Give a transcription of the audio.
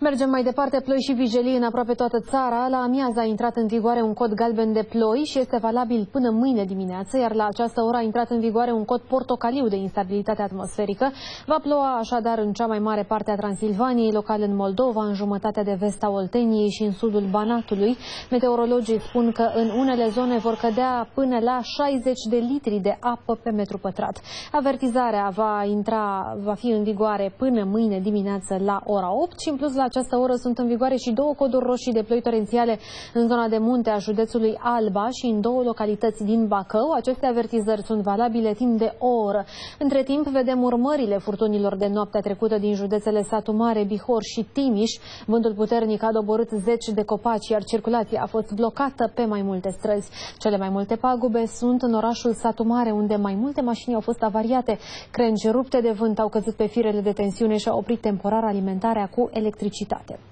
Mergem mai departe, ploi și vijelii în aproape toată țara. La amiază a intrat în vigoare un cod galben de ploi și este valabil până mâine dimineață, iar la această oră a intrat în vigoare un cod portocaliu de instabilitate atmosferică. Va ploua așadar în cea mai mare parte a Transilvaniei, local în Moldova, în jumătatea de vest a Olteniei și în sudul Banatului. Meteorologii spun că în unele zone vor cădea până la 60 de litri de apă pe metru pătrat. Avertizarea va, intra, va fi în vigoare până mâine dimineață la ora 8 și în plus la această oră sunt în vigoare și două coduri roșii de ploi torențiale în zona de munte a județului Alba și în două localități din Bacău. Aceste avertizări sunt valabile timp de o oră. Între timp vedem urmările furtunilor de noaptea trecută din județele Satu Mare, Bihor și Timiș. Vântul puternic a doborât zeci de copaci, iar circulația a fost blocată pe mai multe străzi. Cele mai multe pagube sunt în orașul Satu Mare, unde mai multe mașini au fost avariate. Crengi rupte de vânt au căzut pe firele de tensiune și au oprit temporar alimentarea cu electricitate publicitate.